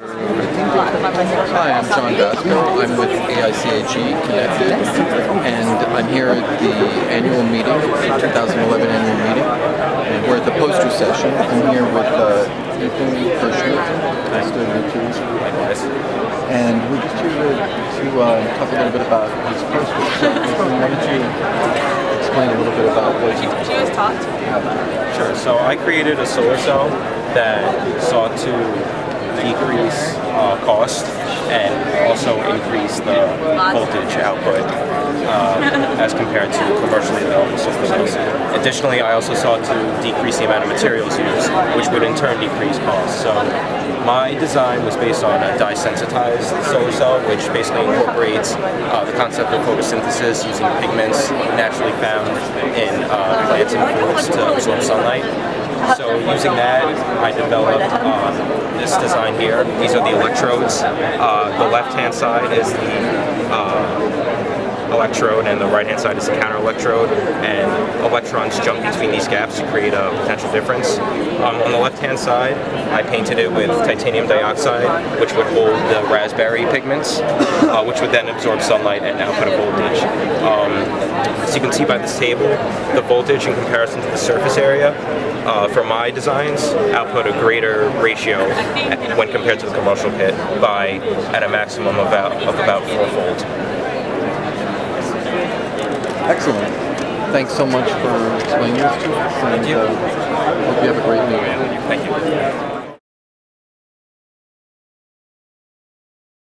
Hi, I'm John Vasco. I'm with AIChE ChEnected, and I'm here at the annual meeting, 2011 annual meeting, we're at the poster session. I'm here with uh, Ethan Kirschner. Nice to meet you. And we're just here to, to uh, talk a little bit about his poster. So, why don't you explain a little bit about what you She was taught. Sure. So I created a solar cell that sought to decrease uh, cost and also increase the voltage output uh, as compared to commercially available solar cells. Additionally, I also sought to decrease the amount of materials used, which would in turn decrease cost. So my design was based on a dye-sensitized solar cell, which basically incorporates uh, the concept of photosynthesis using pigments naturally found in uh, plants and fruits to absorb sunlight. So using that, I developed um, design here. These are the electrodes. Uh, the left-hand side is the uh, electrode and the right-hand side is the counter electrode and electrons jump between these gaps to create a potential difference. Um, on the left-hand side, I painted it with titanium dioxide, which would hold the raspberry pigments, uh, which would then absorb sunlight and output a voltage. Um, as you can see by this table, the voltage in comparison to the surface area uh, for my designs output a greater ratio when compared to the commercial kit by at a maximum of about, of about fourfold. Excellent. Thanks so much for explaining this to us, and uh, hope you have a great meeting. Thank you.